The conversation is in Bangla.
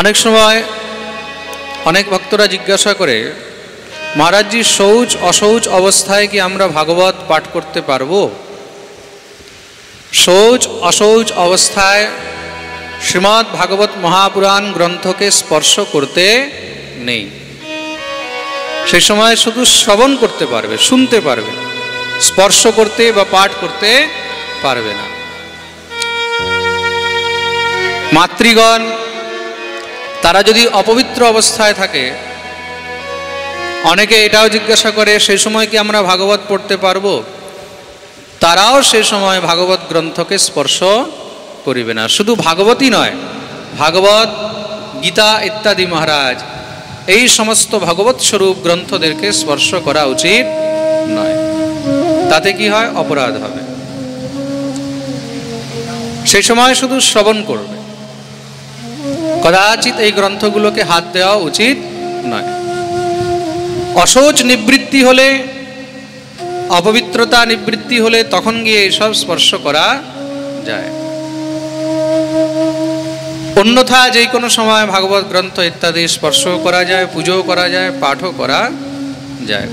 অনেক সময় অনেক ভক্তরা জিজ্ঞাসা করে, মহারাজজি শৌচ অশৌচ অবস্থায় কি আমরা ভাগবত পাঠ করতে পারব? শৌচ অশৌচ অবস্থায় শ্রীমৎ ভাগবত মহাপুরাণ গ্রন্থকে স্পর্শ করতে নেই। সে সময় শুধু শ্রবণ করতে পারবে, শুনতে পারবে, স্পর্শ করতে বা পাঠ করতে পারবে না। মাতৃগণ তারা যদি অপবিত্র অবস্থায় থাকে, অনেকে এটাও জিজ্ঞাসা করে সেই সময় কি আমরা ভাগবত পড়তে পারব? তারাও সে সময় ভাগবত গ্রন্থকে স্পর্শ করিবে না। শুধু ভাগবতই নয়, ভাগবত, গীতা ইত্যাদি মহারাজ, এই সমস্ত ভগবত স্বরূপ গ্রন্থদেরকে স্পর্শ করা উচিত নয়। তাতে কি হয়? অপরাধ হবে। সেই সময় শুধু শ্রবণ করবে। কদাচিৎ এই গ্রন্থগুলোকে হাত দেওয়া উচিত নয়। অশৌচ নিবৃত্তি হলে, অপবিত্রতা নিবৃত্তি হলে তখন গিয়ে এসব স্পর্শ করা যায়। অন্যথা যে কোনো সময় ভাগবত গ্রন্থ ইত্যাদি স্পর্শ করা যায়, পুজোও করা যায়, পাঠও করা যায়।